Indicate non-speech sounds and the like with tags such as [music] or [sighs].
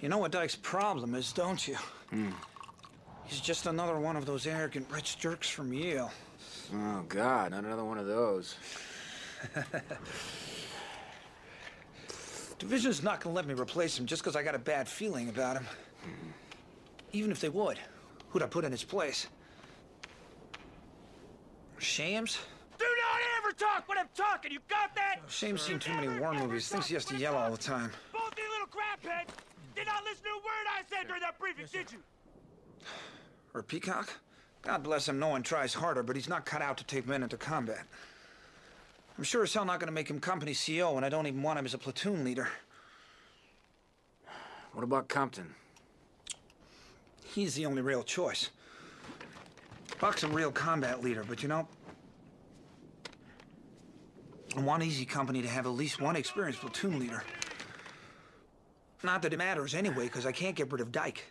You know what Dike's problem is, don't you? Hmm. He's just another one of those arrogant rich jerks from Yale. Oh, God, not another one of those. [laughs] Division's not gonna let me replace him just because I got a bad feeling about him. Hmm. Even if they would, who'd I put in his place? Shames? Do not ever talk when I'm talking, you got that? Shames seen too many war movies, thinks he has to yell all the time. Did not listen to a word I said during that briefing, did you? [sighs] Or Peacock? God bless him, no one tries harder, but he's not cut out to take men into combat. I'm sure as hell not gonna make him company CO, and I don't even want him as a platoon leader. [sighs] What about Compton? He's the only real choice. Buck's a real combat leader, but you know, I want Easy Company to have at least one experienced platoon leader. Not that it matters anyway, because I can't get rid of Dike.